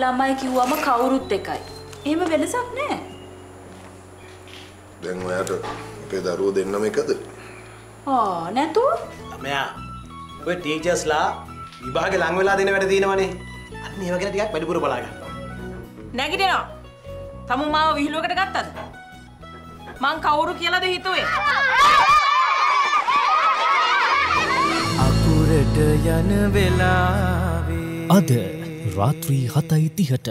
ළමයි කිව්වම කවුරුත් එකයි. එහෙම වෙනසක් නැහැ. දැන් ඔයාට අපේ දරුවෝ දෙන්නම එකද? ආ නැතුව මෙයා ඔය ටීචර්ස්ලා විභාගේ ලං වෙලා දෙන වැඩ තියෙනවනේ. අන්න ඒව ගැන ටිකක් වැඩිපුර බලා ගන්න. නැගිටිනවා. තමුන් මාව විහිළුවකට ගත්තද? මං කවුරු කියලාද හිතුවේ? අකුරට යන වෙලාවේ අද රාත්‍රී හතයි තිහට.